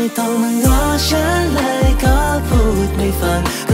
ไม่ต้องมาง้อฉันเลยก็พูดไม่ฟัง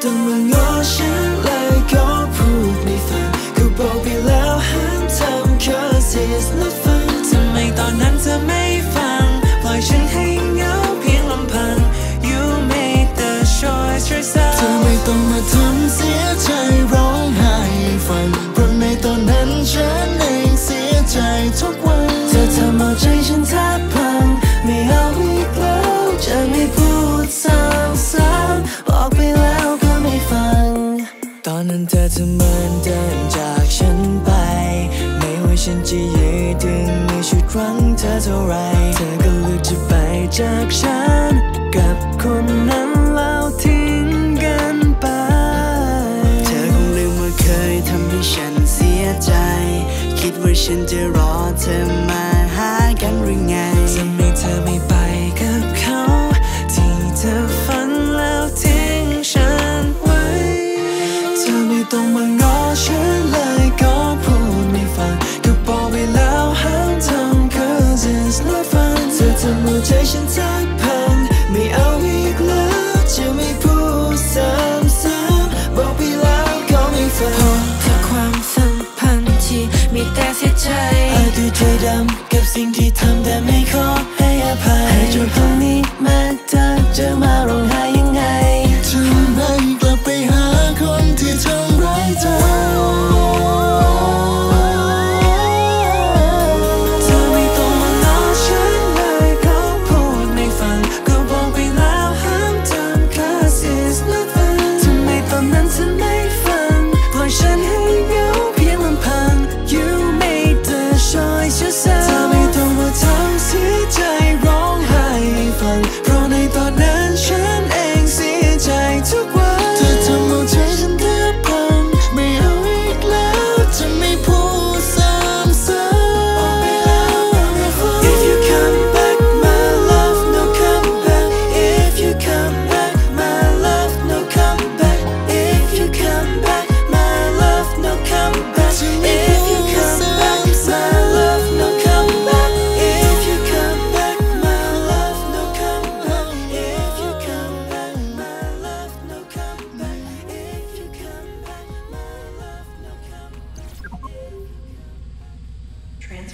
等問我先嚟講 prove me fine，佢暴別了很淡，cause it's not fun。 ฉันจะยืดดึงในชีวิตรั้งเธอเท่าไร เธอก็เลือกจะไปจากฉัน กับคนนั้นแล้วทิ้งกันไป เธอคงลืมว่าเคยทำให้ฉันเสียใจ คิดว่าฉันจะรอเธอ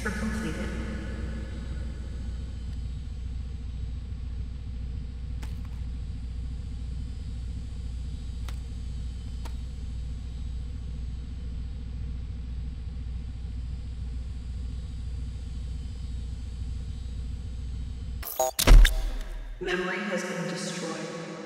Transfer completed. Memory has been destroyed.